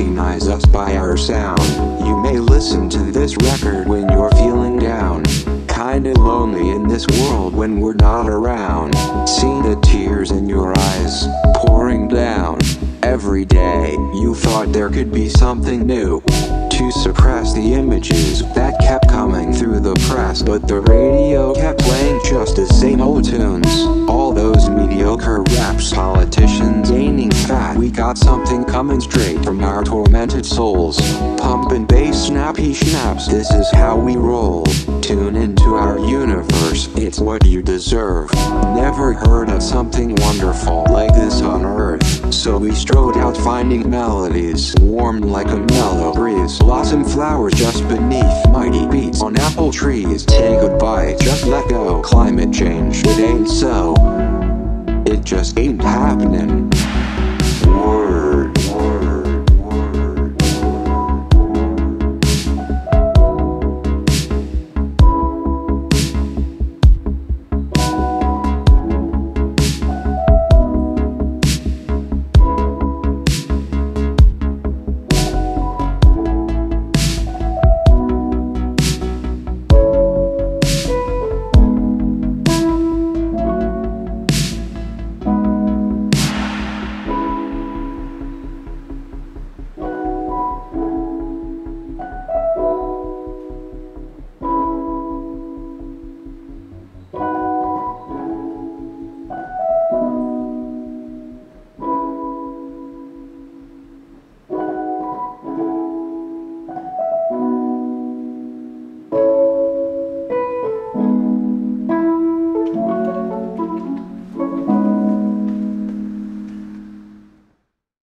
recognize us by our sound. You may listen to this record when you're feeling down. Kinda lonely in this world when we're not around. See the tears in your eyes pouring down. Every day you thought there could be something new to suppress the images that kept coming through the press, but the radio kept playing just the same old tunes. Got something coming straight from our tormented souls. Pumping bass, snappy snaps. This is how we roll. Tune into our universe. It's what you deserve. Never heard of something wonderful like this on earth. So we strode out finding melodies, warm like a mellow breeze. Blossom flowers just beneath mighty beats on apple trees. Say goodbye, just let go. Climate change, it ain't so. It just ain't happening.